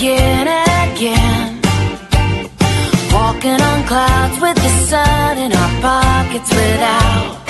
Again and again. Walking on clouds with the sun in our pockets without